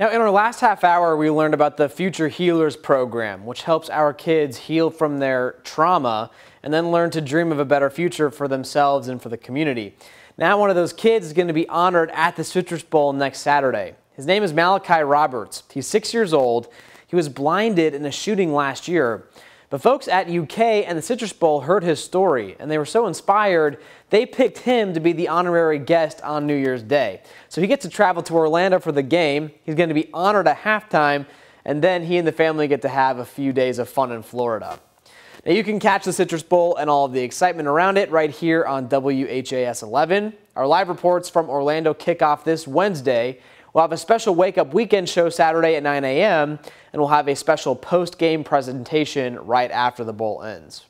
Now, in our last half hour, we learned about the Future Healers program, which helps our kids heal from their trauma and then learn to dream of a better future for themselves and for the community. Now, one of those kids is going to be honored at the Citrus Bowl next Saturday. His name is Malakai Roberts. He's six years old. He was blinded in a shooting last year. But folks at UK and the Citrus Bowl heard his story, and they were so inspired, they picked him to be the honorary guest on New Year's Day. So he gets to travel to Orlando for the game. He's going to be honored at halftime, and then he and the family get to have a few days of fun in Florida. Now you can catch the Citrus Bowl and all of the excitement around it right here on WHAS 11. Our live reports from Orlando kick off this Wednesday. We'll have a special Wake Up Weekend show Saturday at 9 a.m., and we'll have a special post game presentation right after the bowl ends.